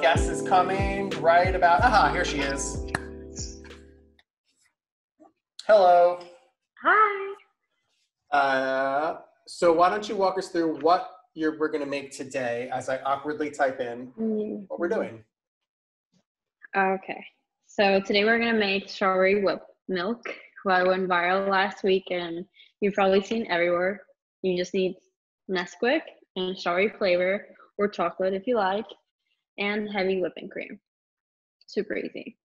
guest is coming right about. Aha, here she is. Hello. Hi. Uh, so why don't you walk us through what you're we're gonna make today as I awkwardly type in what we're doing. Okay. So today we're gonna make strawberry whip milk. Well, went viral last week, and you've probably seen everywhere. You just need Nesquik and strawberry flavor, or chocolate if you like, and heavy whipping cream. Super easy.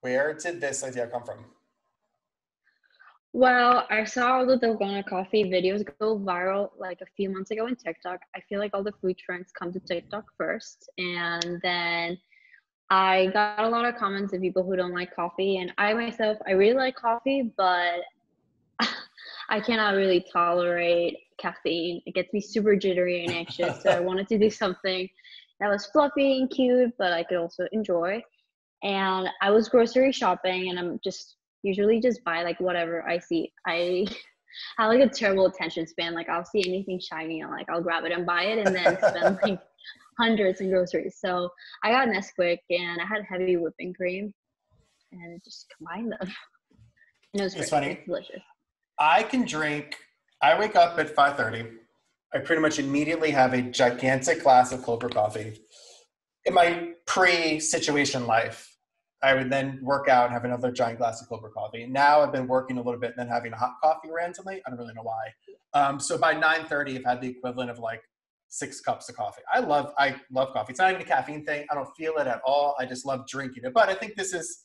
Where did this idea come from? Well, I saw all the Dalgona coffee videos go viral like a few months ago in TikTok. I feel like all the food trends come to TikTok first. And then I got a lot of comments of people who don't like coffee. And I myself, I really like coffee, but I cannot really tolerate caffeine. It gets me super jittery and anxious. so I wanted to do something that was fluffy and cute, but I could also enjoy. And I was grocery shopping and I'm just usually just buy like whatever I see. I have like a terrible attention span. Like I'll see anything shiny and like I'll grab it and buy it and then spend like hundreds in groceries. So I got Nesquik and I had heavy whipping cream and just combined them. And it was It's great. funny. It's delicious. I can drink. I wake up at five thirty. I pretty much immediately have a gigantic glass of brew coffee. In my pre-situation life, I would then work out and have another giant glass of brew coffee. Now I've been working a little bit and then having a hot coffee randomly. I don't really know why. Um, so by nine thirty, I've had the equivalent of like six cups of coffee. I love I love coffee. It's not even a caffeine thing. I don't feel it at all. I just love drinking it. But I think this is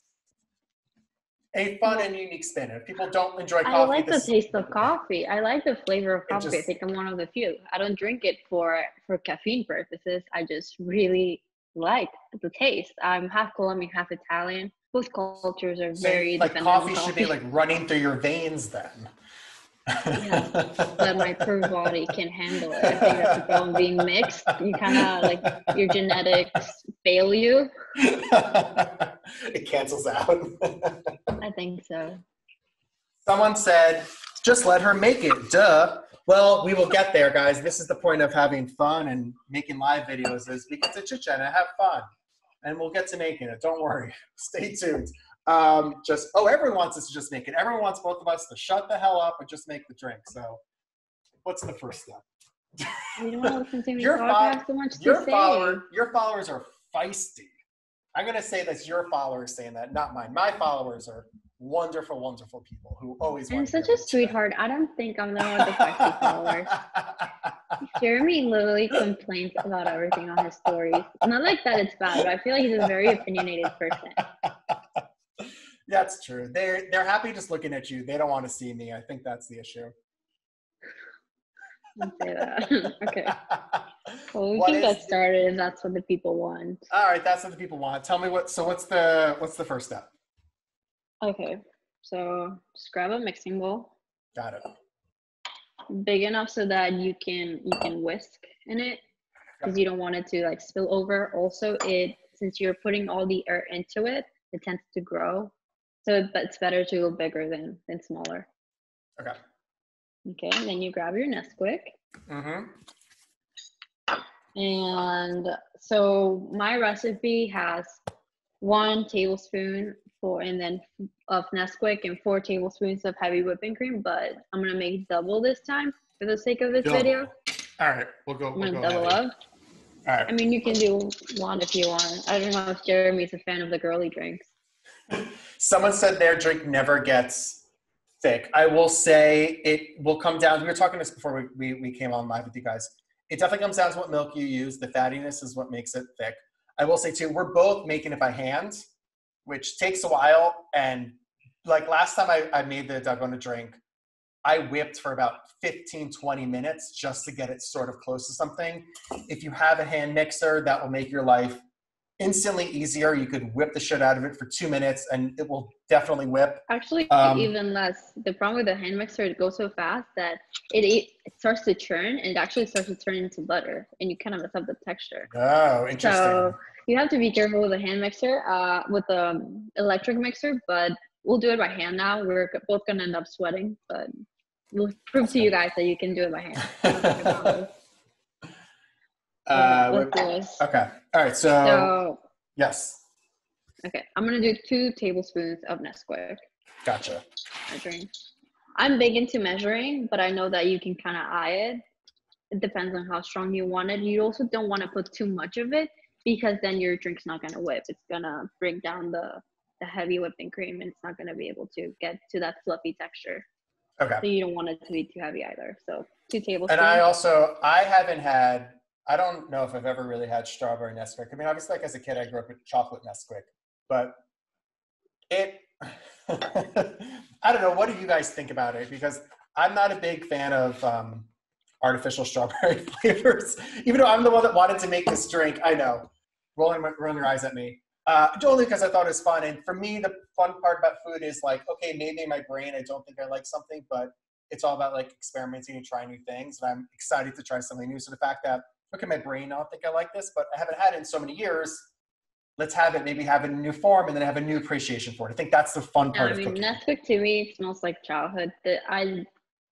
a fun and unique spin. If people don't enjoy coffee, I like the taste of coffee. I like the flavor of coffee. I think I'm one of the few. I don't drink it for for caffeine purposes. I just really like the taste. I'm half Colombian, half Italian. Both cultures are So, very like dependent on coffee should be like running through your veins then. Yeah, but my poor body can handle it. I think that's the problem being mixed. You kind of like your genetics fail you. it cancels out. I think so. Someone said, just let her make it. Duh. Well, we will get there, guys. This is the point of having fun and making live videos is we get to chit chat and have fun. And we'll get to making it. Don't worry. Stay tuned. Um, just oh, everyone wants us to just make it. Everyone wants both of us to shut the hell up and just make the drink. So what's the first step? You don't want to listen to Your talk. fol- I have so much to your say. follower, your followers are feisty. I'm gonna say that's your followers saying that, not mine. My followers are wonderful, wonderful people who always. I'm such a sweetheart. I don't think I'm the one with the feisty followers. Jeremy literally complains about everything on his stories. Not like that it's bad, but I feel like he's a very opinionated person. That's true. They're they're happy just looking at you. They don't want to see me. I think that's the issue. Say that. okay. Well, we What can get started if that's what the people want. All right, that's what the people want. Tell me what. So what's the what's the first step? Okay. So just grab a mixing bowl, Got it. big enough so that you can you can whisk in it because you don't want it to like spill over. Also, it since you're putting all the air into it, it tends to grow. So it's better to go bigger than than smaller. Okay. Okay, then you grab your Nesquik. Mm-hmm. And so my recipe has one tablespoon for and then of Nesquik and four tablespoons of heavy whipping cream, but I'm gonna make double this time for the sake of this Double. video. All right, we'll go. I'm We'll gonna go double heavy. up. All I mean you can do one if you want. I don't know if Jeremy's a fan of the girly drinks. Someone said their drink never gets thick. I will say it will come down. We were talking this before we, we, we came on live with you guys. It definitely comes down to what milk you use. The fattiness is what makes it thick. I will say too, we're both making it by hand, which takes a while. And like last time I, I made the Dalgona drink, I whipped for about 15, 20 minutes just to get it sort of close to something. If you have a hand mixer, that will make your life instantly easier. You could whip the shit out of it for two minutes and it will definitely whip. Actually, Um, even less. The problem with the hand mixer, it goes so fast that it, it starts to churn and it actually starts to turn into butter, and you kind of mess up the texture. Oh, interesting. So you have to be careful with a hand mixer, uh, with the electric mixer, but we'll do it by hand now. We're both gonna end up sweating, but we'll prove to you guys that you can do it by hand. Uh, let's wait- this. okay. All right. So, So, yes, okay, I'm gonna do two tablespoons of Nesquik. gotcha. measuring. I'm big into measuring, but I know that you can kind of eye it. It depends on how strong you want it. You also don't want to put too much of it because then your drink's not gonna whip. It's gonna bring down the the heavy whipping cream, and it's not gonna be able to get to that fluffy texture. Okay. So you don't want it to be too heavy either. So two tablespoons. And I also I haven't had I don't know if I've ever really had strawberry Nesquik. I mean, obviously, like as a kid, I grew up with chocolate Nesquik, but it I don't know. What do you guys think about it? Because I'm not a big fan of um, artificial strawberry flavors. Even though I'm the one that wanted to make this drink, I know. Rolling rolling your eyes at me. Uh, only because I thought it was fun. And for me, the fun part about food is like, okay, maybe in my brain I don't think I like something, but it's all about like experimenting and trying new things. And I'm excited to try something new. So the fact that look at my brain, I don't think I like this, but I haven't had it in so many years. Let's have it, maybe have it in a new form, and then have a new appreciation for it. I think that's the fun Yeah, part I of mean, cooking. Nesquik to me smells like childhood. That I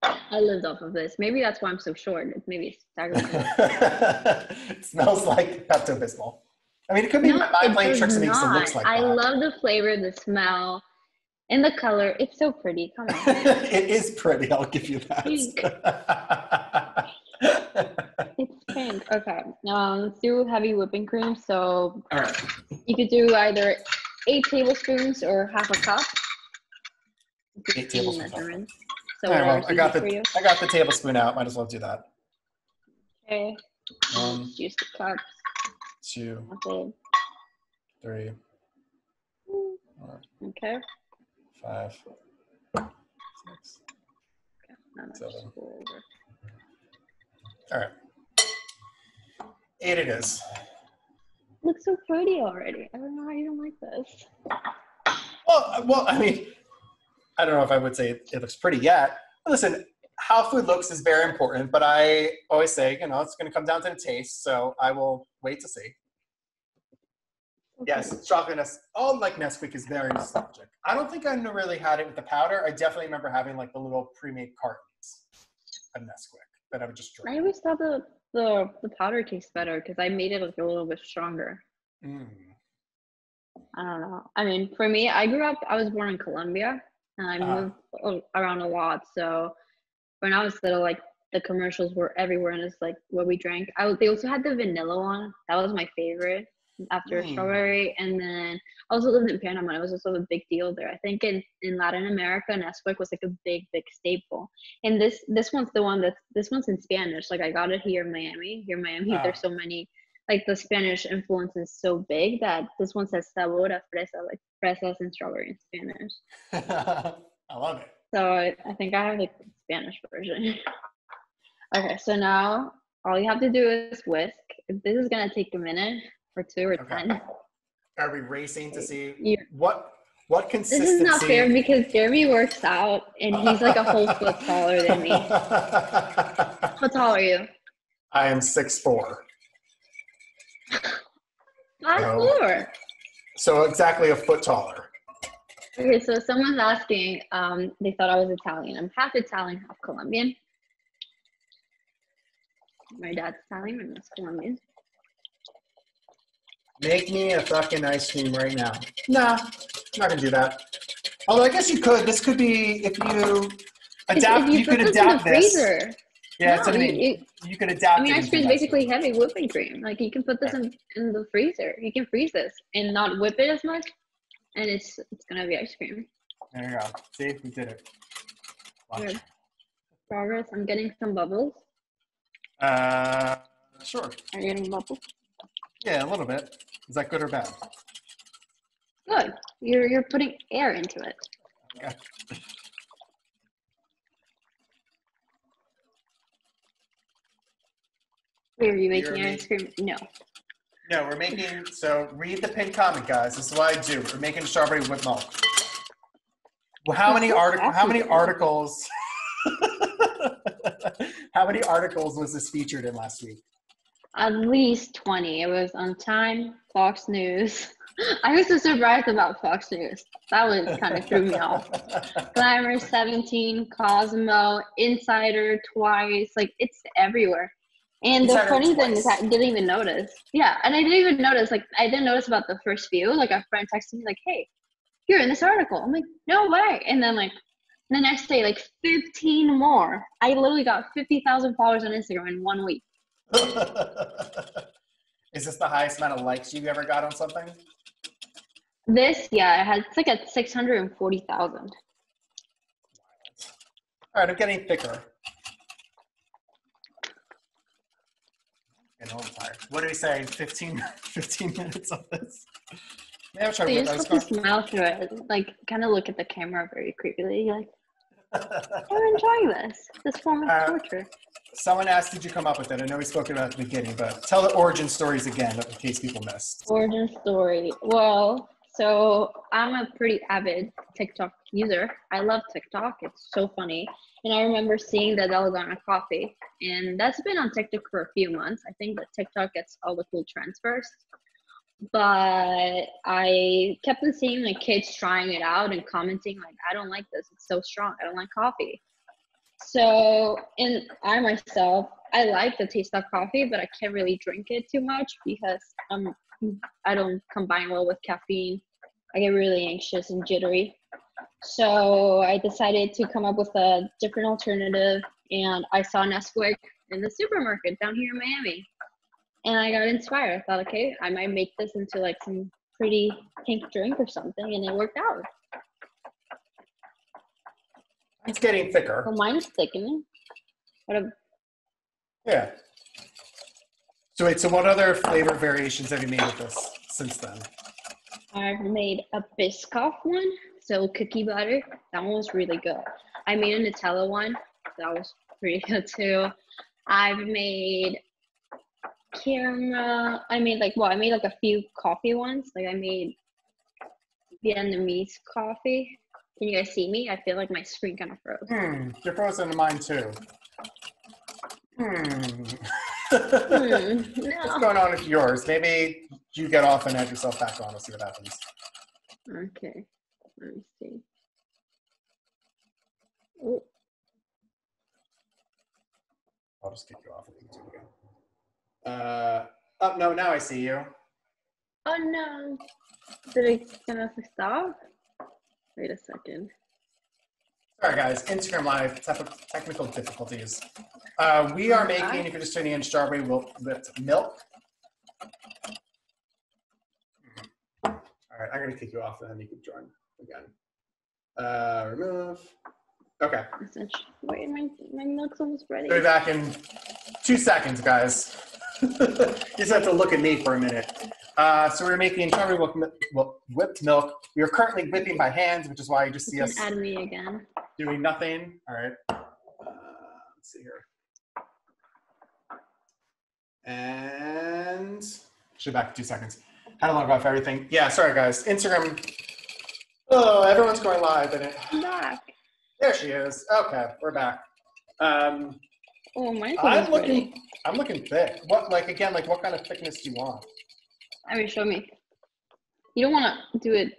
I lived off of this. Maybe that's why I'm so short. Maybe it's it smells like Pepto Bismol. I mean, it could be No, my mind playing tricks and makes it looks like I that. love the flavor, the smell, and the color. It's so pretty. Come on. it is pretty. I'll give you that. it's pink. Okay. Um, let's do heavy whipping cream. So All right. you could do either eight tablespoons or half a cup. Eight tablespoons. So All right, well, I got the. I got the tablespoon out. Might as well do that. Okay. One, use the cups. two, Okay. three, four, Okay. five, six. Let's Seven. just go over. All right. Eight it is. looks so pretty already. I don't know how you don't like this. Well, uh, well, I mean, I don't know if I would say it, it looks pretty yet. Listen, how food looks is very important, but I always say, you know, it's going to come down to the taste. So I will wait to see. Yes, chocolate Nes. All like Nesquik is very nostalgic. I don't think I really had it with the powder. I definitely remember having like the little pre-made cartons of Nesquik that I would just drink. I always thought the the, the powder tastes better because I made it like a little bit stronger. Mm. I don't know. I mean, for me, I grew up. I was born in Colombia, and I Uh-huh. moved around a lot. So when I was little, like the commercials were everywhere, and it's like what we drank. I they also had the vanilla one. That was my favorite after Mm. strawberry. And then I also lived in Panama. It was also a big deal there. I think in, in Latin America, Nesquik was like a big, big staple. And this this one's the one that's this one's in Spanish. Like I got it here in Miami. Here in Miami, there's so many like the Spanish influence is so big that this one says sabor a fresa, like fresas and strawberry in Spanish. I love it. So I, I think I have like the Spanish version. okay, so now all you have to do is whisk. This is gonna take a minute or two or Okay. ten. Are we racing to see what what This is not fair because Jeremy works out and he's like a whole foot taller than me. How tall are you? I am six four, Five Oh. four. so exactly a foot taller. Okay, so someone's asking, um, they thought I was Italian. I'm half Italian, half Colombian. My dad's Italian, my mom's Colombian. Make me a fucking ice cream right now. Nah, I'm not gonna do that. Although I guess you could. This could be if you adapt. if You, put could adapt this. freezer, Yeah, no, I you- mean. you- You could adapt. I mean, ice cream is basically heavy whipping cream. Like you can put this in, in the freezer. You can freeze this and not whip it as much, and it's it's gonna be ice cream. There you go. See, we did it. Good. Progress. I'm getting some bubbles. Uh, sure. Are you getting bubbles? Yeah, a little bit. Is that good or bad? Good. You're you're putting air into it. Okay. Wait, are you You're making ice cream? No. No, we're making. So read the pin comment, guys. This is what I do. We're making strawberry whipped milk. Well, how many articles? How many articles? how many articles was this featured in last week? At least 20. It was on Time, Fox News. I was so surprised about Fox News. That was kind of threw me off. Glamour 17, Cosmo, Insider, Twice. Like, it's everywhere. And You the funny thing is. I didn't even notice. Yeah, and I didn't even notice. Like, I didn't notice about the first few. Like, a friend texted me, like, "Hey, you're in this article." I'm like, "No way!" And then like the next day, like 15 more. I literally got 50,000 followers on Instagram in one week. Is this the highest amount of likes you've ever got on something? This, yeah, it has it's like at 640,000. All right, I'm getting thicker. And I'm. What are we saying? 15, 15 minutes of this? Maybe I'll try So to you whip just that. have to smile through it. Like, kind of look at the camera very creepily. Like, I'm enjoying this. This form of Uh, torture. Someone asked, did you come up with it? I know we spoke about it at the beginning, but tell the origin stories again in case people missed. Origin story. Well, so I'm a pretty avid TikTok user. I love TikTok. It's so funny. And I remember seeing the Dalgona coffee. And that's been on TikTok for a few months. I think that TikTok gets all the cool trends first. But I kept on seeing like kids trying it out and commenting like, I don't like this. It's so strong. I don't like coffee. So, and I myself, I like the taste of coffee, but I can't really drink it too much because I'm I don't combine well with caffeine. I get really anxious and jittery. So I decided to come up with a different alternative, and I saw Nesquik in the supermarket down here in Miami, and I got inspired. I thought, okay, I might make this into like some pretty pink drink or something, and it worked out. It's getting thicker. So mine is thickening. What a Yeah. So wait, so what other flavor variations have you made with this since then? I've made a Biscoff one, so cookie butter. That one was really good. I made a Nutella one. That was pretty good too. I've made caramel. I made like well, I made like a few coffee ones. Like I made Vietnamese coffee. Can you guys see me? I feel like my screen kind of froze. Hmm, you're frozen to mine too. Hmm. Hmm, What's no. going on with yours? Maybe you get off and add yourself back on. We'll see what happens. Okay. Let me see. Ooh. I'll just kick you off of YouTube again. Uh, oh, no, now I see you. Oh no. Did it gonna stop? Wait a second. Sorry, guys. Instagram Live, technical difficulties. Uh, we are making, if you're just tuning in, strawberry whipped whipped milk. All right, I'm going to kick you off and then you can join again. Uh, remove. Okay. Wait, my my milk's almost ready. We'll be back in two seconds, guys. You just have to look at me for a minute. Uh, so we're making strawberry whipped, mi- well, whipped milk. We are currently whipping by hand, which is why you just see us add me again. doing nothing. All right. Uh, let's see here. And should be back in two seconds. Had to log off everything. Yeah, sorry guys. Instagram. Oh, everyone's going live in it. I'm back. There she is. Okay, we're back. Um, Oh, mine's I'm looking. ready. I'm looking thick. What, like again, like what kind of thickness do you want? I mean, show me. You don't want to do it.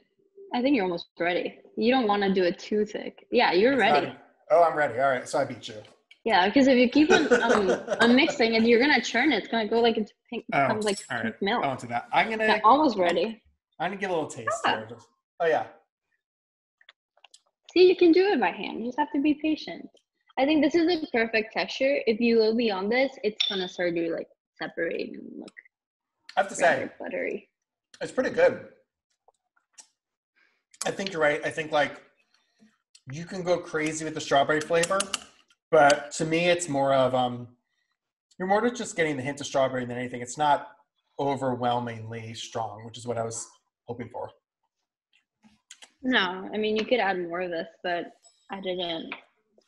I think you're almost ready. You don't want to do it too thick. Yeah, you're It's ready. not- oh, I'm ready. All right, so I beat you. Yeah, because if you keep on um, mixing it, you're gonna churn it. It's gonna go like into pink, Oh, becomes like all right. pink milk. To that. I'm gonna. Yeah, almost ready. I'm gonna give a little taste Yeah. Just, oh yeah. See, you can do it by hand. You just have to be patient. I think this is a perfect texture. If you go beyond this, it's gonna start to like separate and look I have to say, buttery. It's pretty good. I think you're right. I think like you can go crazy with the strawberry flavor, but to me, it's more of um, you're more just getting the hint of strawberry than anything. It's not overwhelmingly strong, which is what I was hoping for. No, I mean you could add more of this, but I didn't.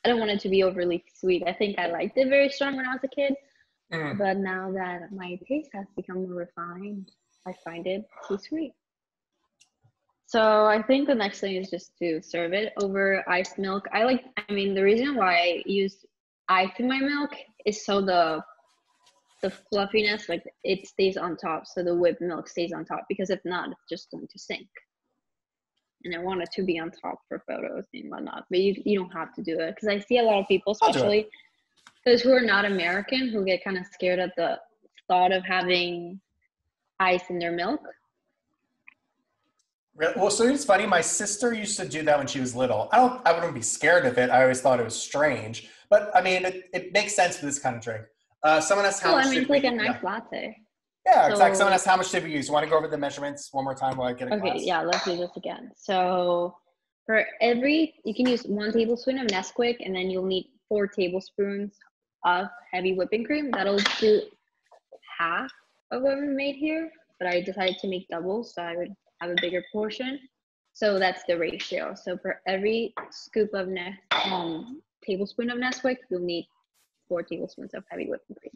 I don't want it to be overly sweet. I think I liked it very strong when I was a kid, Mm. but now that my taste has become more refined, I find it too sweet. So I think the next thing is just to serve it over iced milk. I like. I mean, the reason why I use ice in my milk is so the the fluffiness, like it stays on top, so the whipped milk stays on top. Because if not, it's just going to sink. And I want it to be on top for photos and whatnot, but you you don't have to do it because I see a lot of people, I'll do it. especially those who are not American who get kind of scared at the thought of having ice in their milk. Really? Well, so it's funny. My sister used to do that when she was little. I don't. I wouldn't be scared of it. I always thought it was strange. But I mean, it, it makes sense for this kind of drink. Uh, someone asked how Oh. I mean, it's like a nice Yeah, latte. Yeah exactly. Someone asked how much did we use. You Want to go over the measurements one more time while I get a Okay, glass? yeah, let's do this again. So for every, you can use one tablespoon of Nesquik, and then you'll need four tablespoons of heavy whipping cream. That'll do half of what we made here, but I decided to make doubles, so I would have a bigger portion. So that's the ratio. So for every scoop of ne- um, tablespoon of Nesquik, you'll need four tablespoons of heavy whipping cream.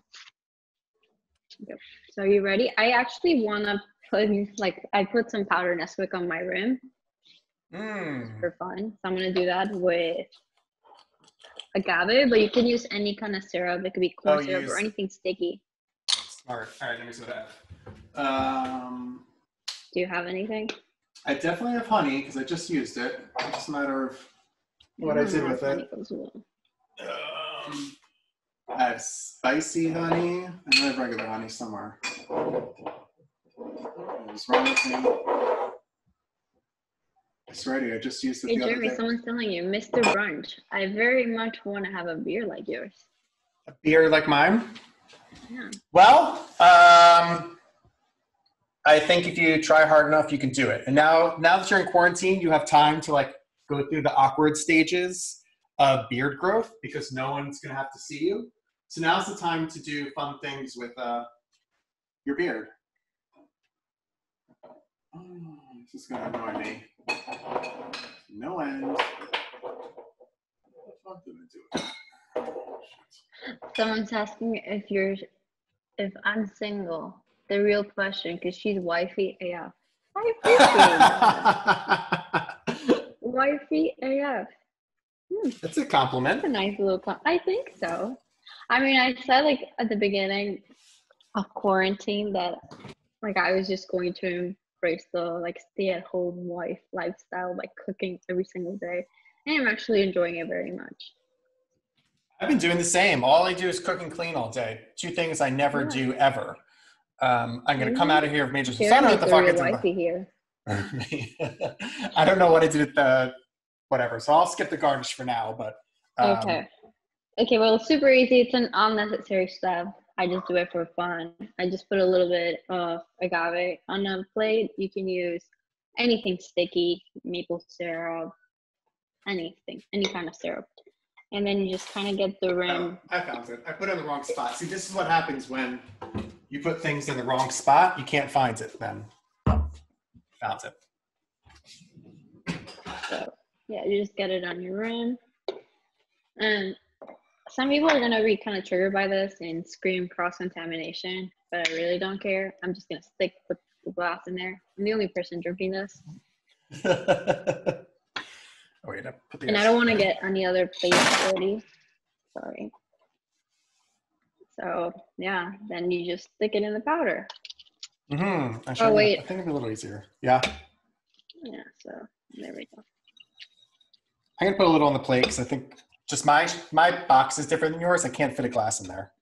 Okay. So are you ready? I actually want to put like I put some powder Nesquik on my rim Mm. for fun. So I'm gonna do that with agave, but you can use any kind of syrup. It could be corn Oh, syrup use- or anything sticky. Smart. All right, let me see what I have. Um, Do you have anything? I definitely have honey because I just used it. It's just a matter of what I don't did with if it. honey goes well. Um, I have spicy honey and I have regular honey somewhere. What's wrong with me? It's ready. I just used it Hey the other Jeremy, someone's telling you, Mr. Brunch. I very much want to have a beer like yours. A beer like mine? Yeah. Well, um, I think if you try hard enough, you can do it. And now, now that you're in quarantine, you have time to like go through the awkward stages of beard growth because no one's gonna have to see you. So now's the time to do fun things with uh, your beard. Oh, this is gonna annoy me. No end. What the fuck did I do? Someone's asking if you're, if I'm single. The real question, because she's wifey AF. I appreciate that. Wifey AF. Hmm. That's a compliment. That's a nice little. Com- I think so. I mean, I said like at the beginning of quarantine that like I was just going to embrace the like stay-at-home wife lifestyle, like cooking every single day, and I'm actually enjoying it very much. I've been doing the same. All I do is cook and clean all day. Two things I never Yeah. do ever. Um, I'm gonna come Mhm. out of here with major. I don't know what the fuck the I did. wifey here. I don't know what I did with the whatever. So I'll skip the garnish for now. But um, okay. Okay. Well, it's super easy. It's an unnecessary step. I just do it for fun. I just put a little bit of agave on a plate. You can use anything sticky, maple syrup, anything, any kind of syrup. And then you just kind of get the oh, rim. Oh, I found it. I put it in the wrong spot. See, this is what happens when you put things in the wrong spot. You can't find it. Then found it. So yeah, you just get it on your rim. And some people are gonna be kind of triggered by this and scream cross contamination, but I really don't care. I'm just gonna stick with the glass in there. I'm the only person drinking this, oh wait, I put the and I don't want to get any other plates dirty. Sorry. So yeah, then you just stick it in the powder. Mm-hmm. Oh, wait. I think it'd be a little easier. Yeah. Yeah. So there we go. I'm gonna put a little on the plate because I think just my my box is different than yours. I can't fit a glass in there.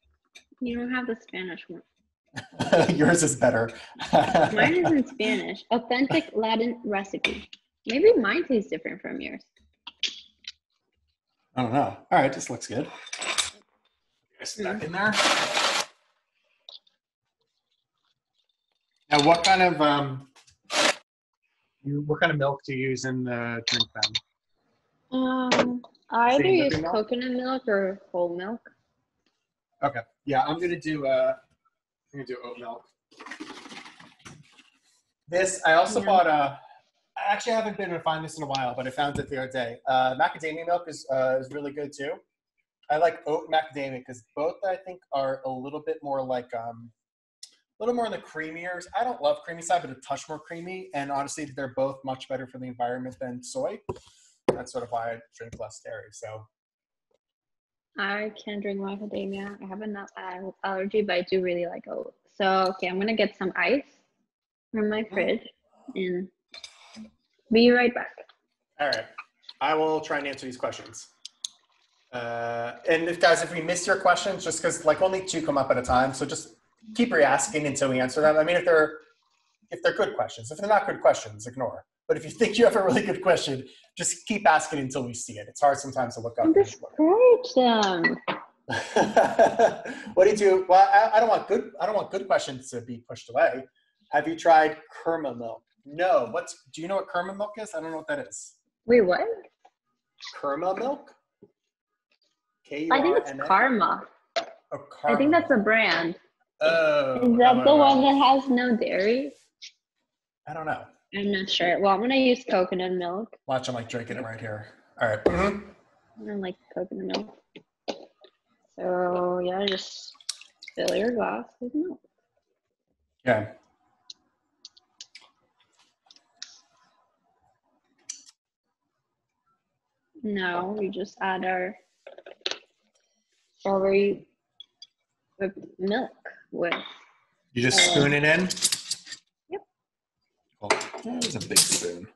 You don't have the Spanish one. yours is better. Mine is in Spanish. Authentic Latin recipe. Maybe mine tastes different from yours. I don't know. All right, this looks good. Stuck in there. Now, what kind of um, you, what kind of milk do you use in the drink then? Um, I either use milk? coconut milk or whole milk. Okay. Yeah, I'm gonna do uh, I'm gonna do oat milk. This I also Yeah. bought a. I actually haven't been able to find this in a while, but I found it the other day. Uh, macadamia milk is uh, is really good too. I like oat macadamia because both I think are a little bit more like um, a little more on the creamier. I don't love creamy side, but a touch more creamy. And honestly, they're both much better for the environment than soy. That's sort of why I drink less dairy. So I can drink macadamia. I have a nut al- allergy, but I do really like oat. So okay, I'm gonna get some ice from my fridge and be right back. all right, I will try and answer these questions. Uh, and if, guys, if we miss your questions, just because like only two come up at a time, so just keep re-asking until we answer them. I mean, if they're if they're good questions, if they're not good questions, ignore. But if you think you have a really good question, just keep asking until we see it. It's hard sometimes to look up. Discourage them. what do you do? Well, I, I, don't want good. I don't want good questions to be pushed away. Have you tried Kurma milk? No. What's? Do you know what Kurma milk is? I don't know what that is. Wait, what? Kurma milk. I think it's Karma. Oh, Karma. I think that's a brand. Oh. Is that the one that has no dairy? I don't know. I'm not sure. Well, I'm gonna use coconut milk. Watch, I'm like drinking it right here. All right. mm-hmm. I like coconut milk. So yeah, just fill your glass with milk. Yeah. Now we just add our strawberry milk with. You just uh, spoon it in. Yep. Oh, a big spoon.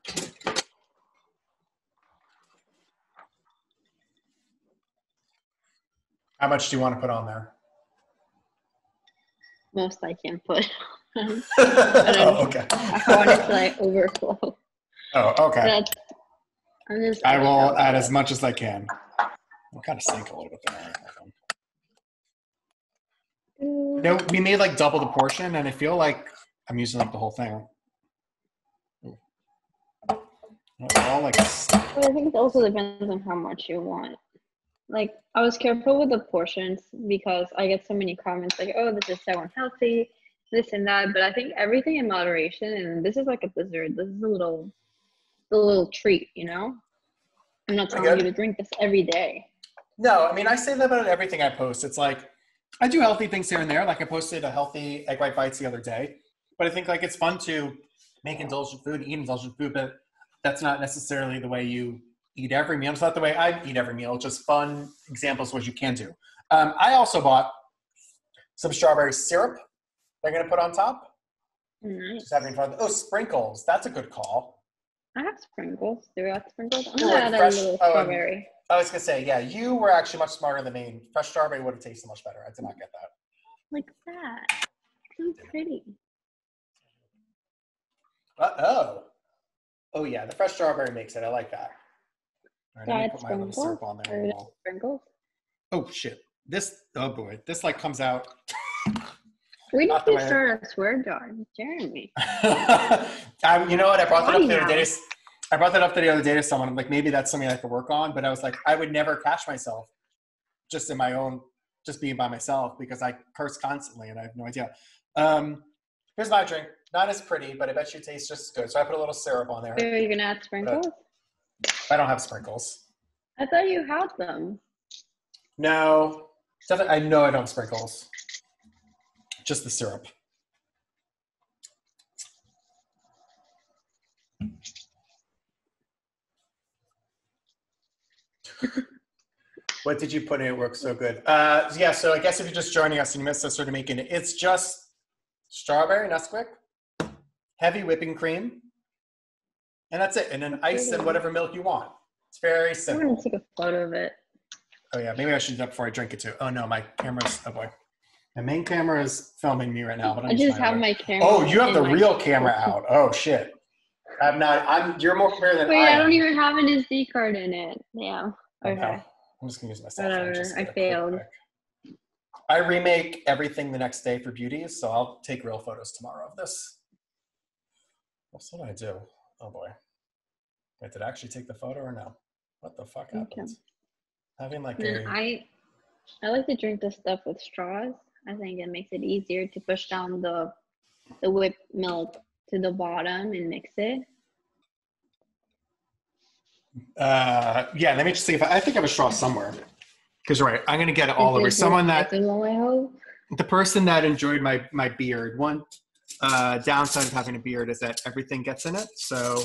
How much do you want to put on there? Most I can put. Um, oh, okay. I want it to like overflow. Oh, okay. That's, I'm just I will add as much as I can. I'll kind of sink a little bit there. Mm. No, we made like double the portion, and I feel like I'm using like the whole thing. All like. But I think it also depends on how much you want. Like I was careful with the portions because I get so many comments like, "Oh, this is so unhealthy," this and that. But I think everything in moderation, and this is like a dessert. This is a little, a little treat, you know. I'm not telling you to drink this every day. No, I mean I say that about everything I post. It's like I do healthy things here and there. Like I posted a healthy egg white bites the other day, but I think like it's fun to make indulgent food, eat indulgent food, but that's not necessarily the way you eat every meal. It's not the way I eat every meal. Just fun examples of what you can do. Um, I also bought some strawberry syrup. They're gonna put on top. Nice. Just having fun. Oh, sprinkles. That's a good call. I have sprinkles. Do we have sprinkles? I'm gonna add fresh, a little strawberry. Oh, I was gonna say, yeah, you were actually much smarter than me. Fresh strawberry would have tasted much better. I did not get that. Like that. So pretty. Uh oh. Oh yeah, the fresh strawberry makes it. I like that. All right, put my little syrup on there. Sprinkles. Oh shit! This oh boy, this like comes out. We need to start a swear jar, Jeremy. I, you know what? I brought that up the other day. I brought that up the other day to someone. I'm like, maybe that's something I could work on. But I was like, I would never catch myself just in my own, just being by myself because I curse constantly and I have no idea. Um, here's my drink. Not as pretty, but I bet you it tastes just as good. So I put a little syrup on there. Are you gonna add sprinkles? I don't have sprinkles. I thought you had them. No, I know I don't have sprinkles. Just the syrup. what did you put in? It works so good. Uh, yeah, so I guess if you're just joining us and you missed us sort of making it, it's just strawberry Nesquik, heavy whipping cream, and that's it. And then ice and whatever milk you want. It's very simple. I'm gonna take a photo of it. Oh yeah, maybe I should do that before I drink it too. Oh no, my camera's oh boy. My main camera is filming me right now, but I'm i just have my camera. Oh, you have the real camera out. Oh shit. I'm not. I'm. You're more prepared than Wait, I. I don't even have an SD card in it. Yeah. Okay. okay. I'm just gonna use my cell phone. Whatever. I failed. I remake everything the next day for beauty, so I'll take real photos tomorrow of this. What did I do? Oh boy. Wait, did I actually take the photo or no? What the fuck happened? Okay. Having like a... I I like to drink this stuff with straws. I think it makes it easier to push down the the whipped milk to the bottom and mix it. Uh, yeah, let me just see if I, I think I have a straw somewhere. Because right, I'm gonna get it all over. Someone that the person that enjoyed my my beard. One uh, downside of having a beard is that everything gets in it. So a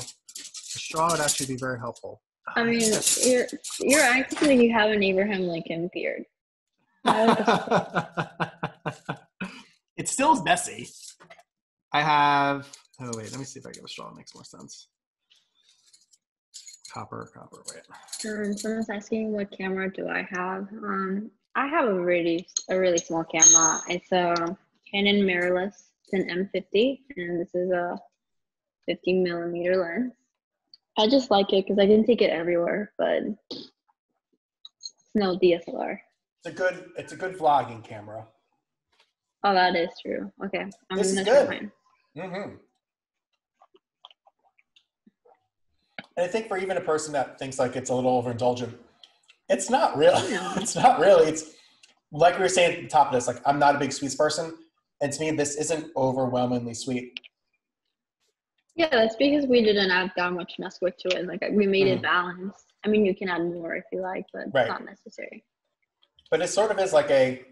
straw would actually be very helpful. I mean, you're you're actually you have an Abraham Lincoln beard. it still is messy. I have. Oh wait, let me see if I get a straw that makes more sense. Copper, copper, wait. Um, someone's asking what camera do I have? Um, I have a really a really small camera. It's a Canon mirrorless. It's an M50, and this is a 50 millimeter lens. I just like it because I can take it everywhere, but it's no DSLR. It's a good it's a good vlogging camera. Oh, that is true. Okay, I'm This is gonna try good. mine. Mm-hmm. And I think for even a person that thinks like it's a little overindulgent, it's not really. It's not really. It's like we were saying at the top of this. Like I'm not a big sweets person, and to me, this isn't overwhelmingly sweet. Yeah, that's because we didn't add that much Nesquik to it. Like we made Mhm. it balanced. I mean, you can add more if you like, but Right. it's not necessary. But it sort of is like a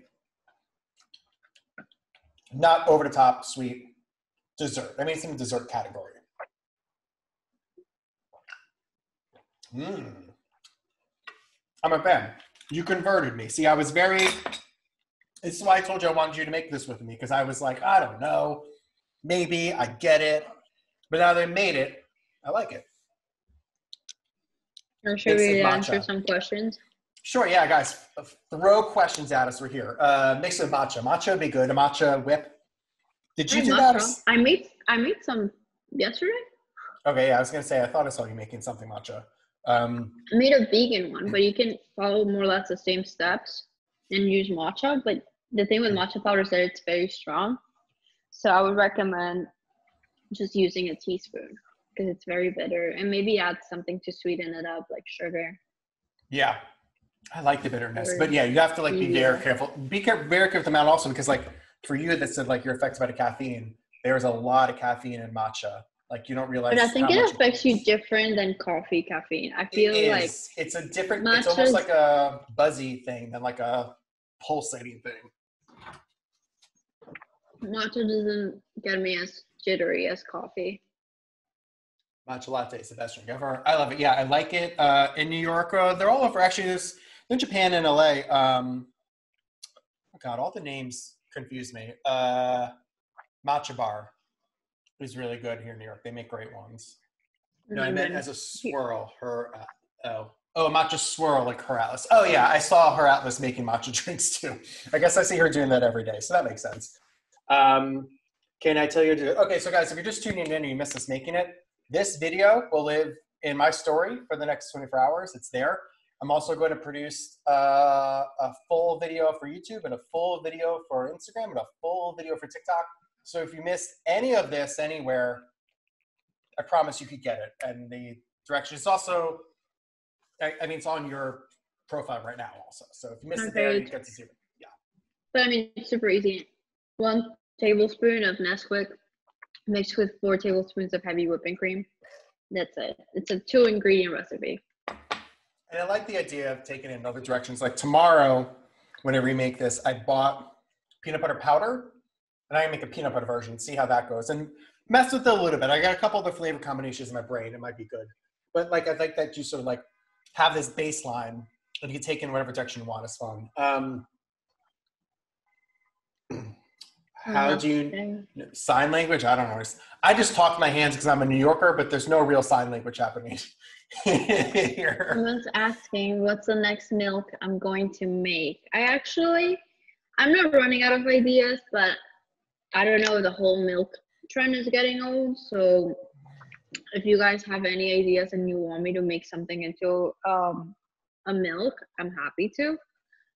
not over the top sweet dessert. I mean, it's in the dessert category. Mmm. I'm a fan. You converted me. See, I was very. This is why I told you I wanted you to make this with me because I was like, I don't know, maybe I get it, but now they made it. I like it. Or should It's we answer some questions? Sure, yeah, guys, throw questions at us. We're here. Uh, mix with matcha. Matcha would be good. A matcha whip. Did you Hey, do matcha. that? I made I made some yesterday. Okay, yeah, I was gonna say I thought I saw you making something matcha. Um, I made a vegan one, but you can follow more or less the same steps and use matcha. But the thing with matcha powder is that it's very strong. So I would recommend just using a teaspoon because it's very bitter and maybe add something to sweeten it up like sugar. yeah, I like the bitterness, Or but yeah, you have to like be very careful. Be care- very careful with the amount also because like for you that said like you're affected by the caffeine. There's a lot of caffeine in matcha. Like you don't realize. But I think it affects you different than coffee caffeine. I It feel like is. it's a different. It's almost like a buzzy thing than like a pulsating thing. matcha doesn't get me as jittery as coffee. Matcha latte is the best drink ever. I love it. Yeah, I like it. Uh, in New York, uh, they're all over. Actually, there's in Japan and LA. Um, oh God, all the names confuse me. Uh, Matcha Bar is really good here in New York. They make great ones. No, I meant as a swirl. Her uh, oh oh a matcha swirl like her atlas. Oh yeah, I saw her atlas making matcha drinks too. I guess I see her doing that every day, so that makes sense. Um, can I tell you? To, okay, so guys, if you're just tuning in and you missed us making it, this video will live in my story for the next 24 hours. It's there. I'm also going to produce uh, a full video for YouTube and a full video for Instagram and a full video for TikTok. So if you missed any of this anywhere, I promise you could get it. And the direction is also, I, I mean, it's on your profile right now also. So if you missed it there, you get to see it. Yeah. But I mean, it's super easy. One tablespoon of Nesquik mixed with four tablespoons of heavy whipping cream. That's it. It's a two ingredient recipe. And I like the idea of taking it in other directions. Like tomorrow, when I remake this, I bought peanut butter powder, and I can make a peanut butter version. See how that goes, and mess with it a little bit. I got a couple of the flavor combinations in my brain. It might be good, but like I like that you sort of like have this baseline, and you can take in whatever direction you want. It's fun. Um, how do you sign language? I don't know. I just talk my hands because I'm a New Yorker, but there's no real sign language happening here. Someone's asking what's the next milk I'm going to make. I actually, I'm not running out of ideas, but I don't know. The whole milk trend is getting old, so if you guys have any ideas and you want me to make something into um, a milk, I'm happy to.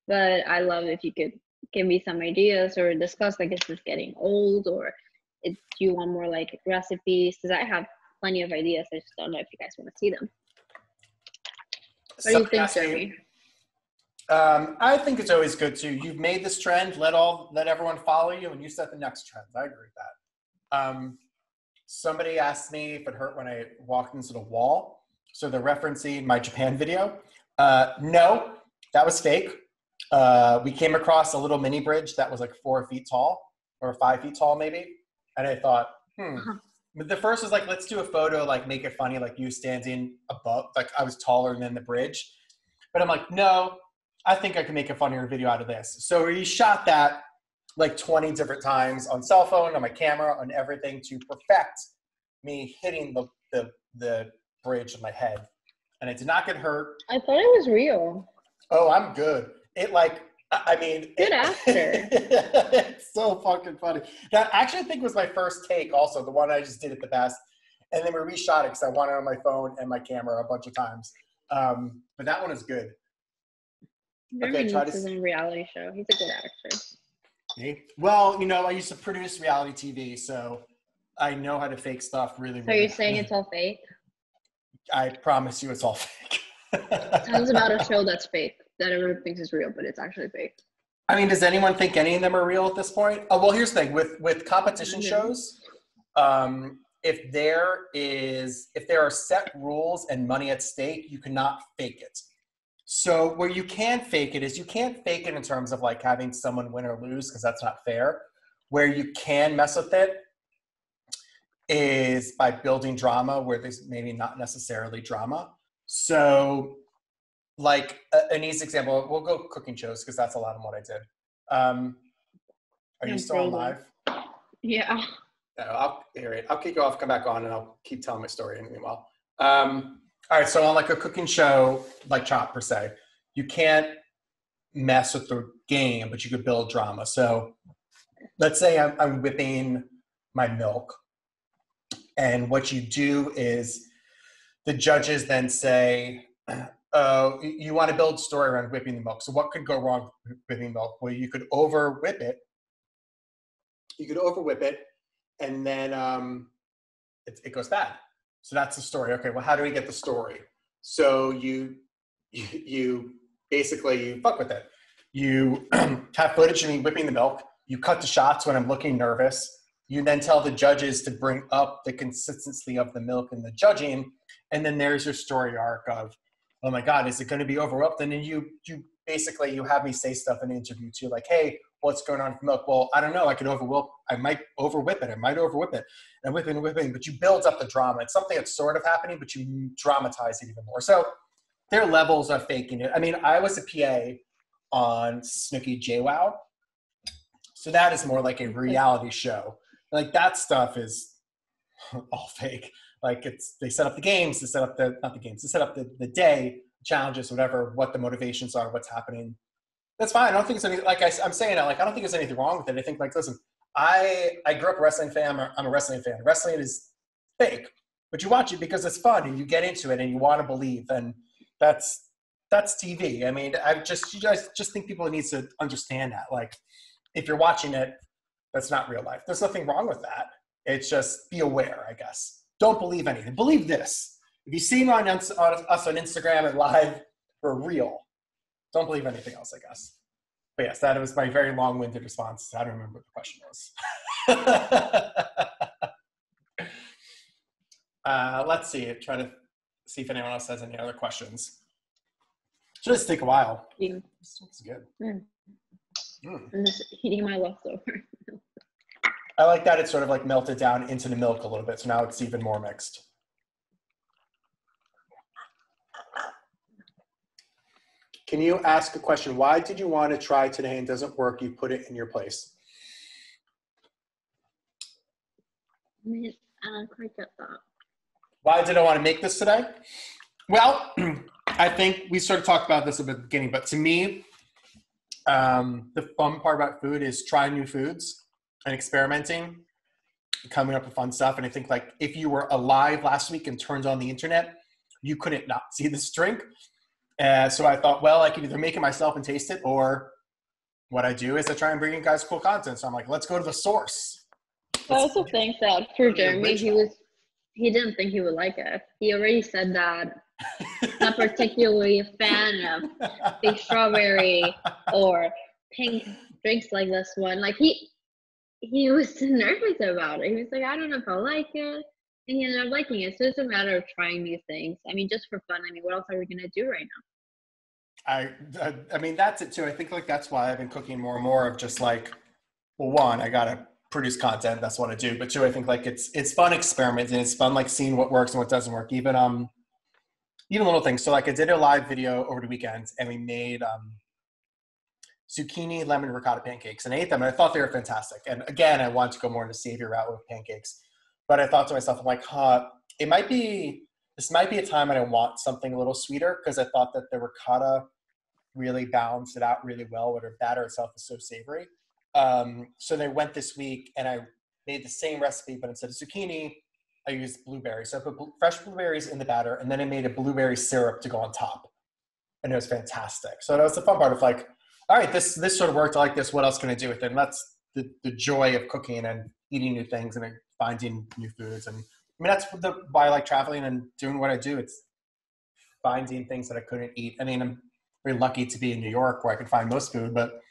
But I love if you could give me some ideas or discuss like is this getting old or if you want more like recipes because I have plenty of ideas. I just don't know if you guys want to see them. What do you think, Jeremy? Um, I think it's always good to you've made this trend. Let all let everyone follow you, and you set the next trend. I agree with that. Um, somebody asked me if it hurt when I walked into the wall. So they're referencing my Japan video. Uh, no, that was fake. Uh, we came across a little mini bridge that was like four feet tall or five feet tall, maybe. And I thought, hmm. Uh-huh. But the first was like, let's do a photo, like make it funny, like you standing above, like I was taller than the bridge. But I'm like, no, I think I can make a funnier video out of this. So we shot that like 20 different times on cell phone, on my camera, on everything to perfect me hitting the, the, the bridge in my head. and I did not get hurt. I thought it was real. Oh, I'm good. It like I mean, Good it- actor. it's so fucking funny. That actually I think was my first take. Also, the one I just did it the best, and then we reshot it because I wanted on my phone and my camera a bunch of times. Um, but that one is good. Jeremy Okay, try to is a reality show. He's a good actor. Me? Well, you know, I used to produce reality TV, so I know how to fake stuff really. So really you're saying it's all fake? I promise you, it's all fake. Tell us about a show that's fake that everyone thinks is real, but it's actually fake. I mean, does anyone think any of them are real at this point? Oh, well, here's the thing with with competition Yeah. shows. Um, if there is if there are set rules and money at stake, you cannot fake it. So where you can fake it is you can't fake it in terms of like having someone win or lose because that's not fair. Where you can mess with it is by building drama where there's maybe not necessarily drama. So like a- an easy example, we'll go cooking shows because that's a lot of what I did. Um, are you I'm still frozen. Yeah. No, I'll hear it. I'll kick you off, come back on, and I'll keep telling my story in meanwhile. Um, all right, so on like a cooking show, like Chopped per se, you can't mess with the game, but you could build drama. So let's say I'm, I'm whipping my milk, and what you do is the judges then say, "Oh, you- want to build story around whipping the milk. So what could go wrong with whipping milk? Well, you could over whip it. You could over whip it, and then um, it, it goes bad. So that's the story. Okay, well, how do we get the story? So you you, basically you fuck with it. You have footage of me whipping the milk. You cut the shots when I'm looking nervous. You then tell the judges to bring up the consistency of the milk in the judging, and then there's your story arc of, oh my God, is it going to be overwhelmed? And then you you basically you have me say stuff in the interview too, like, hey, what's going on with milk? Well, I don't know. I could overwhip. I might overwhip it. I might overwhip it. And whipping and whipping, but you build up the drama. It's something that's sort of happening, but you dramatize it even more. So there are levels of faking it. I mean, I was a PA on Snooki JWoww. So that is more like a reality show. Like that stuff is all fake. Like it's they set up the games, they set up the not the games, they set up the, the day, challenges, whatever, what the motivations are, what's happening. That's fine. I don't think it's any like I, am saying like I don't think there's anything wrong with it. I think like listen, I I grew up wrestling fan. I'm a, I'm a wrestling fan. Wrestling is fake, but you watch it because it's fun and you get into it and you want to believe, and that's that's TV. I mean, I just you guys just think people need to understand that. Like, if you're watching it, that's not real life. There's nothing wrong with that. It's just be aware, I guess. Don't believe anything. Believe this. If you see me on, on us on Instagram and live, we're real. Don't believe anything else, I guess. But yes, that was my very long-winded response. I don't remember what the question was. uh, let's see. Try to see if anyone else has any other questions. Should just take a while. Eating, It's good. Mm. Mm. I'm just eating my leftover. I like that it's sort of like melted down into the milk a little bit, so now it's even more mixed. Can you ask a question? Why did you want to try today and doesn't work? You put it in your place. I don't quite get that. Why did I want to make this today? Well, I think we sort of talked about this at the beginning, but to me, um, the fun part about food is trying new foods and experimenting, coming up with fun stuff. And I think like if you were alive last week and turned on the internet, you couldn't not see this drink. Uh, so I thought, well, I can either make it myself and taste it, or what I do is I try and bring in guys cool content. So I'm like, let's go to the source. I also think that for Jeremy, he was he didn't think he would like it. He already said that. Not particularly a fan of big strawberry or pink drinks like this one. Like he he was nervous about it. He was like, I don't know if I like it. And ended up liking it. So it's a matter of trying new things. I mean, just for fun. I mean, what else are we gonna do right now? I, I I mean that's it too. I think like that's why I've been cooking more and more of just like, well, one, I gotta produce content. That's what I do. But two, I think like it's it's fun experimenting. And it's fun like seeing what works and what doesn't work. Even um, even little things. So like I did a live video over the weekend, and we made um, zucchini lemon ricotta pancakes, and I ate them, and I thought they were fantastic. And again, I want to go more into savior route with pancakes, but I thought to myself, I'm like, huh, it might be this might be a time when I want something a little sweeter because I thought that the ricotta really balanced it out really well, but her batter itself is so savory. Um, so they went this week and I made the same recipe, but instead of zucchini, I used blueberries. So I put bl- fresh blueberries in the batter and then I made a blueberry syrup to go on top. And it was fantastic. So that was the fun part of like, all right, this this sort of worked. I like this. What else can I do with it? And that's the, the joy of cooking and eating new things and finding new foods. And I mean, that's the, why I like traveling and doing what I do. It's finding things that I couldn't eat. I mean, I'm very lucky to be in New York where I could find most food, but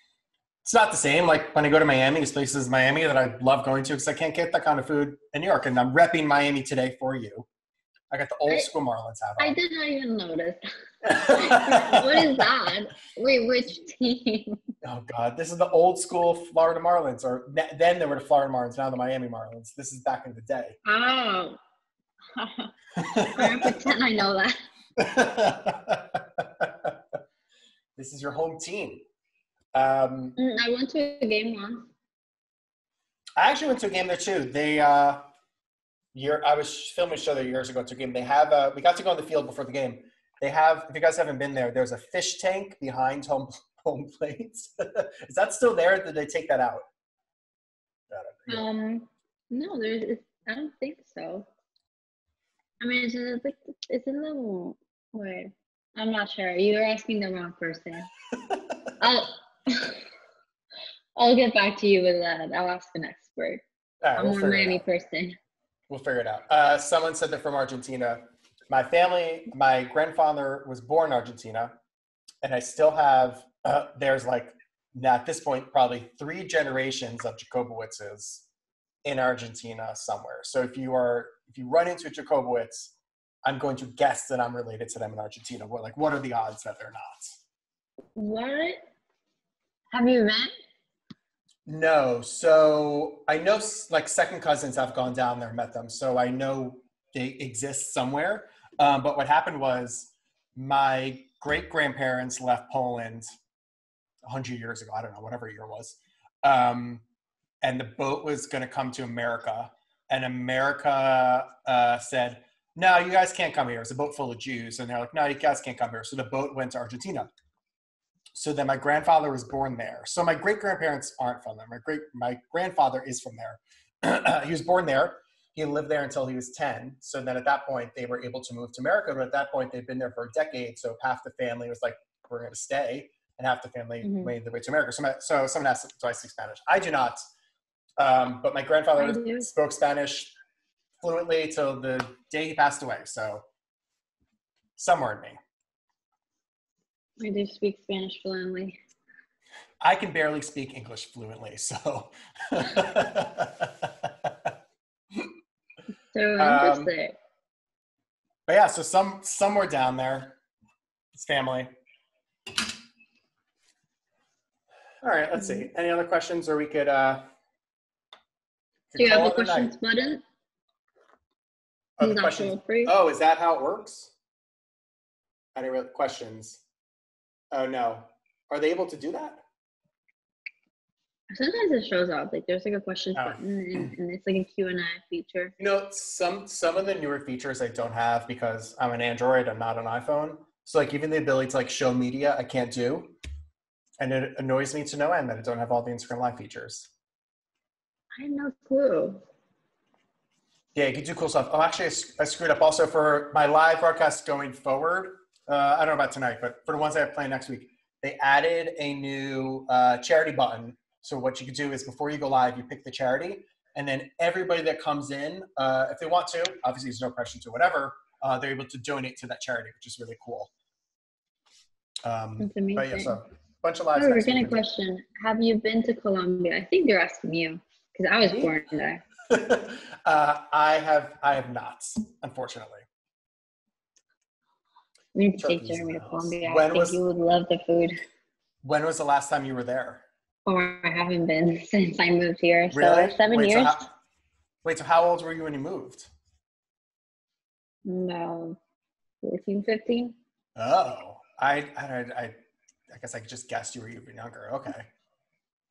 it's not the same. Like when I go to Miami, there's places in Miami that I love going to because I can't get that kind of food in New York. And I'm repping Miami today for you. I got the old I- school Marlins hat I did not even notice. what is that? Wait, which team? Oh God, this is the old school Florida Marlins, or then they were the Florida Marlins, now the Miami Marlins. This is back in the day. Oh. Gonna pretend I know that. this is your home team. Um, Mm, I went to a game once. I actually went to a game there too. They, uh, year I was filming a show there years ago to a game. They have, a, we got to go on the field before the game. They have, if you guys haven't been there, there's a fish tank behind home home plate. is that still there? Did they take that out? I don't know. Um, no, there's. I don't think so. I mean, it's, it's like it's a little weird. I'm not sure. You're asking the wrong person. I'll I'll get back to you with that. I'll ask an expert. Right, I'm we'll more Miami person. We'll figure it out. Uh, someone said they're from Argentina. My family, my grandfather was born in Argentina, and I still have. Uh, there's like now at this point probably three generations of Jacobowitzes in Argentina somewhere. So if you are if you run into a Jacobowitz, I'm going to guess that I'm related to them in Argentina. What like what are the odds that they're not? What? Have you met? No. So I know like second cousins have gone down there, met them. So I know they exist somewhere. Um, but what happened was my great grandparents left Poland 100 years ago. I don't know, whatever year it was. Um, and the boat was going to come to America. And America uh, said, no, you guys can't come here. It's a boat full of Jews. And they're like, no, you guys can't come here. So the boat went to Argentina. So then my grandfather was born there. So my great grandparents aren't from there. My great my grandfather is from there. he was born there. He lived there until he was 10. So then at that point they were able to move to America. But at that point they'd been there for a decade. So half the family was like, we're going to stay, and half the family Mhm. made their way to America. So, my, so someone asked, do I speak Spanish? I do not. Um, but my grandfather spoke Spanish fluently till the day he passed away. So somewhere in me. I do speak Spanish fluently. I can barely speak English fluently, so So Um, but yeah, so some somewhere down there, it's family. All right, let's see. Any other questions, or we could. uh do you have the a night. questions button? Oh, the Is that questions. Oh, is that how it works? I didn't really questions. Oh no, are they able to do that? Sometimes it shows up like there's like a questions Oh. button and, and it's like a Q and A feature. You know, some some of the newer features I don't have because I'm an Android. I'm not an iPhone. So like even the ability to like show media, I can't do, and it annoys me to no end that I don't have all the Instagram Live features. I have no clue. Yeah, you can do cool stuff. Oh, actually, I screwed up. Also for my live broadcast going forward, uh, I don't know about tonight, but for the ones I have planned next week, they added a new uh, charity button. So what you can do is before you go live, you pick the charity, and then everybody that comes in, uh, if they want to, obviously there's no pressure to whatever, uh, they're able to donate to that charity, which is really cool. Um, That's but yeah, amazing. so a bunch of Oh, lives. we're next getting a week. question. Have you been to Colombia? I think they're asking you because I was born there. uh, I have, I have not, unfortunately. We need to take Turkey's in Jeremy to the. Colombia. When I think was- you would love the food. When was the last time you were there? Or I haven't been since I moved here. So Really? seven wait, years. So how, wait, so how old were you when you moved? No, 14, 15. Oh, I, I, I, I guess I just guessed you were even younger. Okay.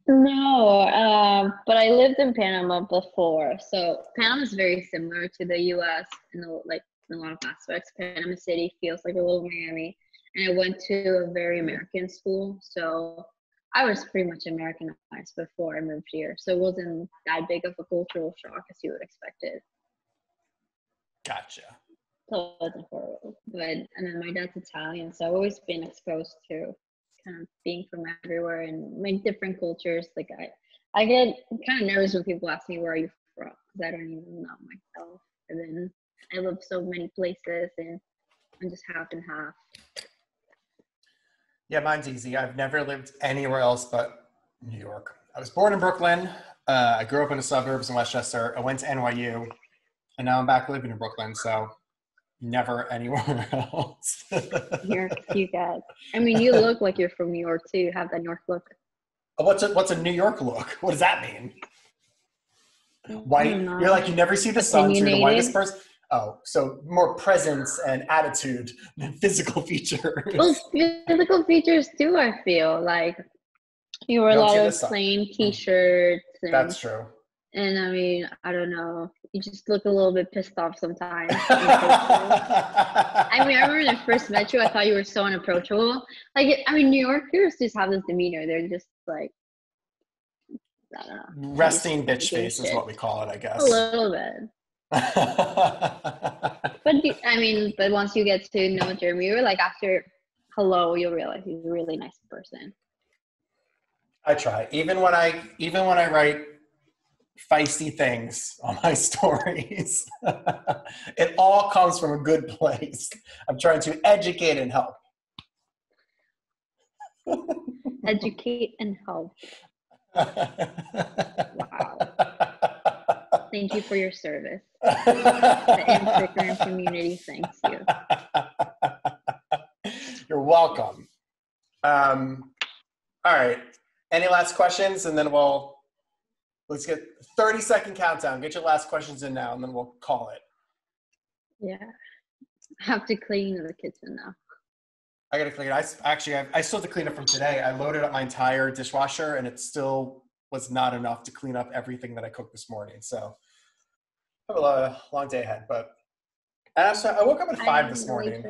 No, um, but I lived in Panama before. So Panama is very similar to the U.S. in the like in a lot of aspects. Panama City feels like a little Miami. And I went to a very American school. So I was pretty much Americanized before I moved here. So it wasn't that big of a cultural shock as you would expect it. Gotcha. So it wasn't horrible. But, and then my dad's Italian. So I've always been exposed to kind of being from everywhere and like different cultures. Like I, I get kind of nervous when people ask me where are you from because I don't even know myself. And then I live so many places and I'm just half and half. Yeah, mine's easy. I've never lived anywhere else but New York. I was born in Brooklyn. Uh, I grew up in the suburbs in Westchester. I went to NYU, and now I'm back living in Brooklyn. So never anywhere else. You're you guys. I mean, you look like you're from New York too. You have that New York look. What's a what's a New York look? What does that mean? White. You're like you never see the sun. So you're the whitest person. Oh, so more presence and attitude than physical features. Well, physical features too. I feel like you wear a lot of plain mm. T-shirts. And, That's true. And I mean, I don't know. You just look a little bit pissed off sometimes. I mean, I remember when I first met you, I thought you were so unapproachable. Like, I mean, New Yorkers just have this demeanor. They're just like, I don't know. Resting bitch face shit. is what we call it, I guess. A little bit. but I mean, but once you get to know Jeremy, you're like after hello, you'll realize he's a really nice person. I try. Even when I even when I write feisty things on my stories, it all comes from a good place. I'm trying to educate and help. educate and help. wow. Thank you for your service. the Instagram community thanks you. You're welcome. Um, all right. Any last questions? And then we'll let's get 30 second countdown. Get your last questions in now, and then we'll call it. Yeah. I have to clean the kitchen now. I gotta clean it. I actually I, I still have to clean it from today. I loaded up my entire dishwasher, and it still was not enough to clean up everything that I cooked this morning. So have a long day ahead. But also, I woke up at five this morning.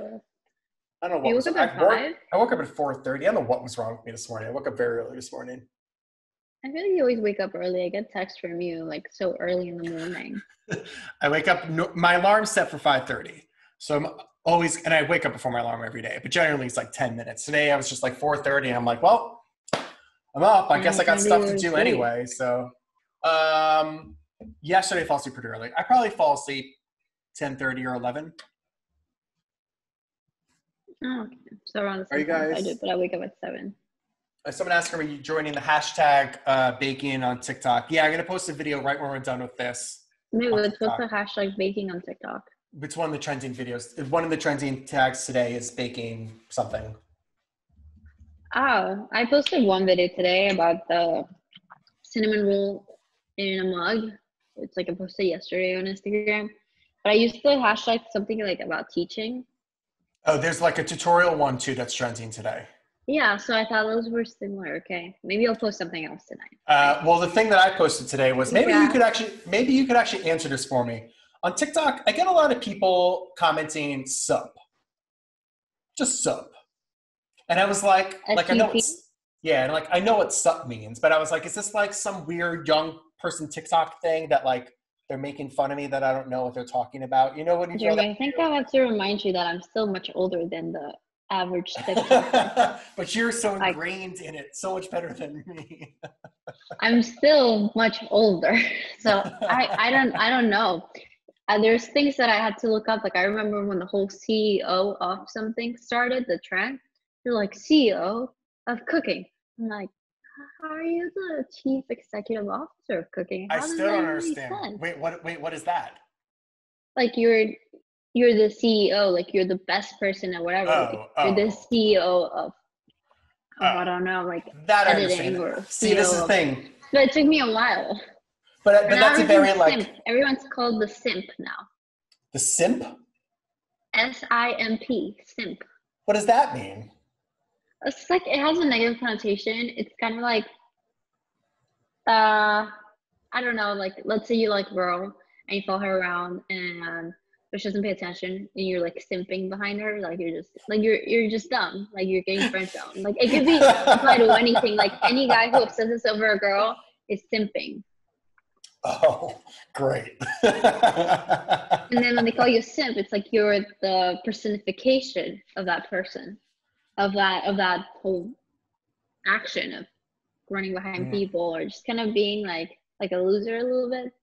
I don't know what. You was, woke up at I, woke, five? I woke up at four thirty. I don't know what was wrong with me this morning. I woke up very early this morning. I feel like you always wake up early. I get text from you like so early in the morning. I wake up. My alarm's set for five thirty, so I'm always and I wake up before my alarm every day. But generally, it's like ten minutes. Today, I was just like four thirty. I'm like, well, I'm up. I guess I got stuff to do anyway. So, um, yesterday I fall asleep pretty early. I probably fall asleep ten thirty or eleven. Oh, okay. So around the same Are you guys? I do, but I wake up at seven. Uh, someone asked, "Are you joining the hashtag uh, baking on TikTok?" Yeah, I'm gonna post a video right when we're done with this. Maybe what's the hashtag baking on TikTok? It's one of the trending videos. One of the trending tags today is baking something. Oh, I posted one video today about the cinnamon roll in a mug. It's like I posted yesterday on Instagram. But I used the hashtag something like about teaching. Oh, there's like a tutorial one too that's trending today. Yeah, so I thought those were similar. Okay, maybe I'll post something else tonight. Uh, well, the thing that I posted today was maybe yeah. you could actually maybe you could actually answer this for me on TikTok. I get a lot of people commenting "sup," just "sup," and I was like, like I know, yeah, and like I know what "sup" means, but I was like, is this like some weird young person TikTok thing that like they're making fun of me that I don't know what they're talking about. You know what you Jeremy, I think I have to remind you that I'm still much older than the average TikToker. but you're so ingrained I, in it, so much better than me. I'm still much older, so I I don't I don't know. Uh, there's things that I had to look up. Like I remember when the whole CEO of something started, the trend. You're like CEO of cooking. I'm like, how are you the chief executive officer of cooking? How I still don't understand. Wait, what? Wait, what is that? Like you're you're the CEO, like you're the best person at whatever. Oh, like you're the oh. CEO of, oh, I don't know, like that editing or See, this is the thing. But it took me a while. But, but that's a very like simp. everyone's called the simp now. The simp. S I M P simp. What does that mean? It's like it has a negative connotation. It's kind of like, uh, I don't know. Like, let's say you like a girl and you follow her around, and but she doesn't pay attention and you're like simping behind her like you're just like you're you're just dumb like you're getting friend zoned like it could be applied to anything like any guy who obsesses over a girl is simping Oh, great. and then when they call you a simp it's like you're the personification of that person of that of that whole action of running behind Mm. people or just kind of being like like a loser a little bit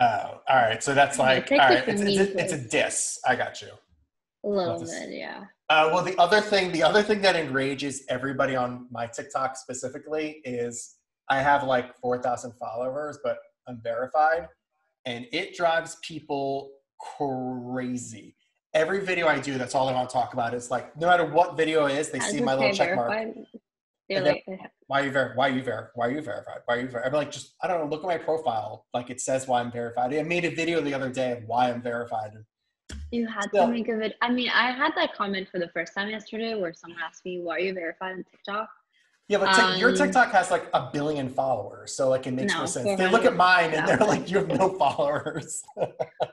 Oh, all right. So that's like, all right. It's, it's, a, it's a diss. I got you. a little bit yeah Uh, well, the other thing, the other thing that enrages everybody on my TikTok specifically is I have like 4,000 followers, but I'm verified, and it drives people crazy. Every video I do, that's all I want to talk about. Is like no matter what video it is, they How see my little check mark. verified? They're And then- like Why are you ver- Why are you ver- Why are you verified? Why are you verified? I'm like, just I don't know. Look at my profile. Like it says why I'm verified. I made a video the other day of why I'm verified. You had Still- to make a video. I mean, I had that comment for the first time yesterday where someone asked me, "Why are you verified on TikTok?" Yeah, but Tik your Um, TikTok has like a billion followers, so like it makes no, No, sense. They look at mine and they're like, "You have no followers."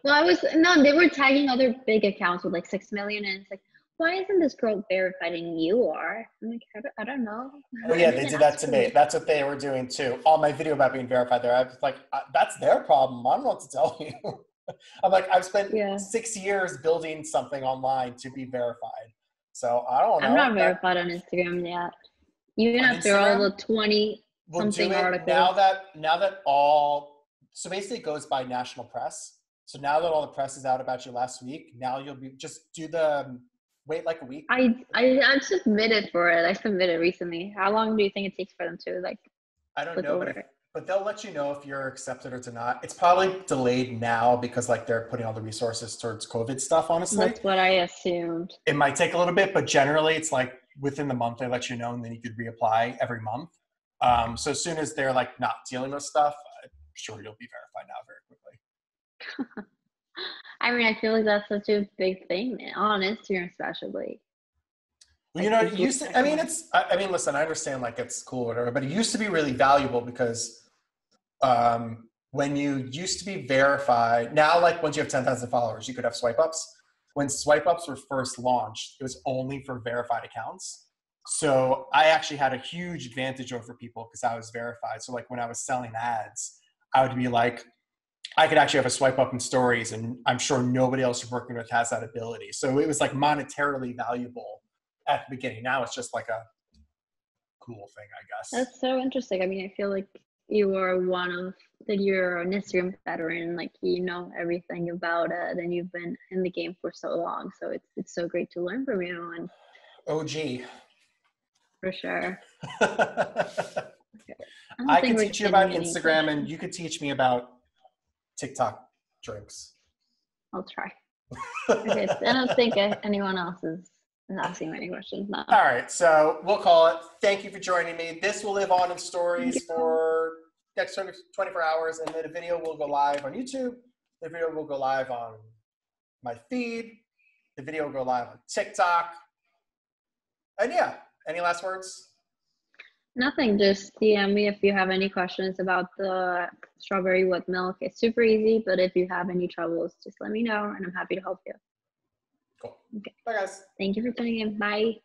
Well, I was no, they were tagging other big accounts with like six million, and it's like, why isn't this girl verified and you are? I'm like, I don't, I don't know. oh yeah, they didn't that to me. That's what they were doing too. On my video about being verified, there, I was like, uh, "That's their problem. I don't know what to tell you." I'm like, I've spent Yeah. six years building something online to be verified, so I don't know. I'm not verified on Instagram yet. Even after all the twenty we'll something it articles. now that now that all so basically it goes by national press so now that all the press is out about you last week now you'll be just do the um, wait like a week I I I submitted for it. I submitted recently. How long do you think it takes for them to like i don't know but, if, but they'll let you know if you're accepted or to not it's probably delayed now because like they're putting all the resources towards covid stuff honestly That's what I assumed. it might take a little bit but generally it's like within the month they let you know and then you could reapply every month um, so as soon as they're like not dealing with stuff i'm sure you'll be verified now very quickly I mean, I feel like that's such a big thing on Instagram, especially. Well, you know, it used to, I mean, it's, I, mean, listen, I understand like it's cool or whatever, but it used to be really valuable because um, when you used to be verified, now, like once you have 10,000 followers, you could have swipe ups. When swipe ups were first launched, it was only for verified accounts. So I actually had a huge advantage over people because I was verified. So, like when I was selling ads, I would be like, I could actually have a swipe up in stories, and I'm sure nobody else you're working with has that ability. So it was like monetarily valuable at the beginning. Now it's just like a cool thing, I guess. That's so interesting. I mean, I feel like you are one of that you're an Instagram veteran, like you know everything about it, and you've been in the game for so long. So it's it's so great to learn from you, and OG. for sure. I don't could teach you about Instagram, and you could teach me about TikTok drinks. I'll try. Okay, so I don't think anyone else is, is asking any questions now. All right, so we'll call it. Thank you for joining me. This will live on in stories for next 24 hours, and then the video will go live on YouTube. The video will go live on my feed. The video will go live on TikTok. And yeah, any last words? Nothing. Just DM me if you have any questions about the strawberry with milk. It's super easy, but if you have any troubles, just let me know, and I'm happy to help you. Cool. Okay. Bye, guys. Thank you for tuning in. Bye.